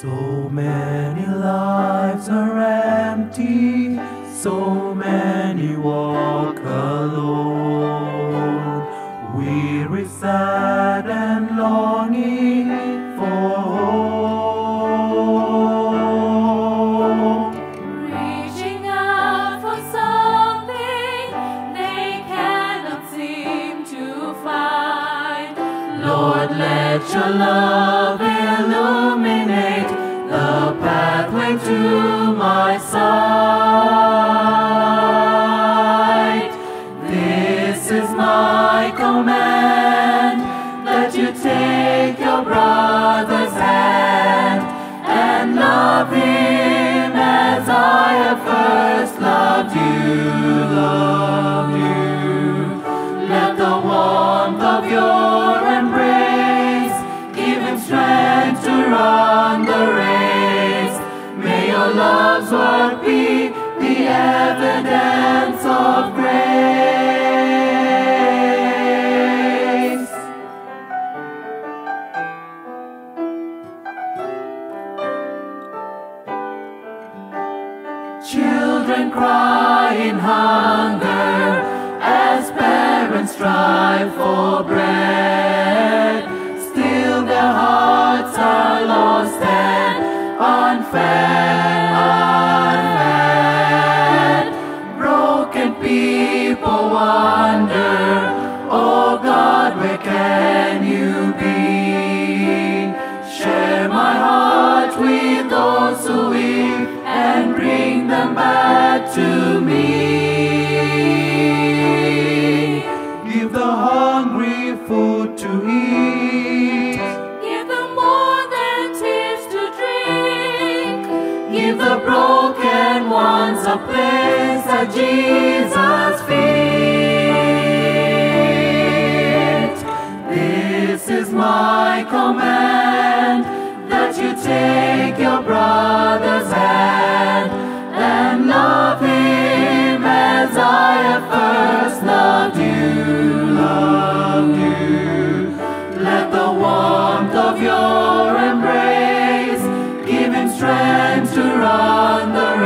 So many lives are empty, so many walk alone, weary, sad, and longing for home. Reaching out for something they cannot seem to find. Lord, let your love to my sight. This is my command Children cry in hunger as parents strive for bread. place Jesus feet. This is my command that you take your brother's hand and love him as I have first loved you. Loved you. Let the warmth of your embrace give him strength to run the race.